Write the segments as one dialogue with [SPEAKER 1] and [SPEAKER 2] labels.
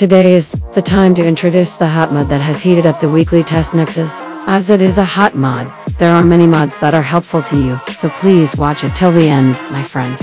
[SPEAKER 1] Today is the time to introduce the hot mod that has heated up the weekly test nexus. As it is a hot mod, there are many mods that are helpful to you, so please watch it till the end, my friend.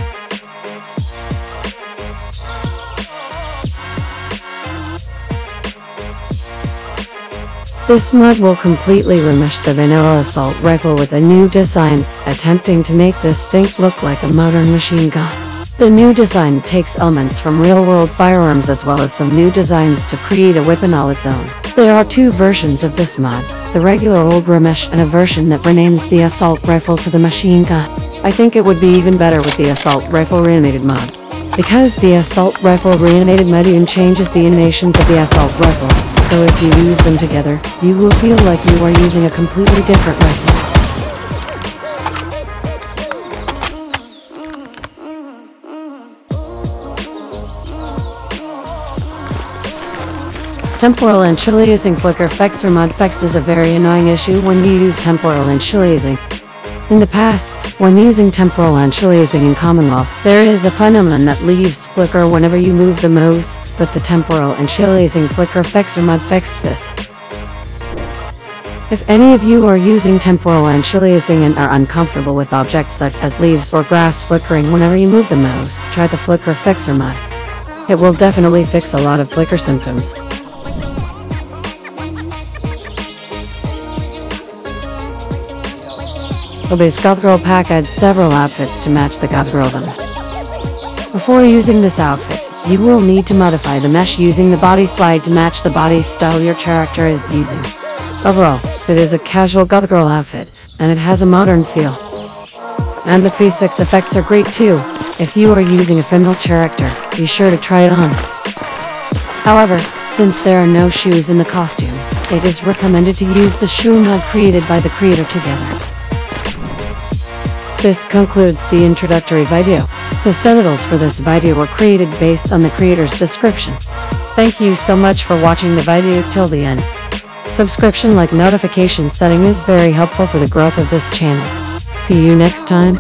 [SPEAKER 1] This mod will completely remesh the vanilla assault rifle with a new design, attempting to make this thing look like a modern machine gun. The new design takes elements from real-world firearms as well as some new designs to create a weapon all its own. There are two versions of this mod, the regular old remesh and a version that renames the assault rifle to the machine gun. I think it would be even better with the assault rifle reanimated mod. Because the assault rifle reanimated even changes the animations of the assault rifle, so if you use them together, you will feel like you are using a completely different rifle. Temporal anti-aliasing flicker fixer mod effects is a very annoying issue when you use temporal anti-aliasing. In the past, when using temporal anti-aliasing in Commonwealth, there is a phenomenon that leaves flicker whenever you move the mouse, but the temporal anti-aliasing flicker fixer fixed this. If any of you are using temporal anti-aliasing and are uncomfortable with objects such as leaves or grass flickering whenever you move the mouse, try the flicker fixer mod. It will definitely fix a lot of flicker symptoms. Obi's Goth Girl pack adds several outfits to match the Goth Girl them. Before using this outfit, you will need to modify the mesh using the BodySlide to match the body style your character is using. Overall, it is a casual Goth Girl outfit, and it has a modern feel. And the 3-6 effects are great too. If you are using a female character, be sure to try it on. However, since there are no shoes in the costume, it is recommended to use the shoe mod created by the creator together. This concludes the introductory video. The subtitles for this video were created based on the creator's description. Thank you so much for watching the video till the end. Subscription like notification setting is very helpful for the growth of this channel. See you next time.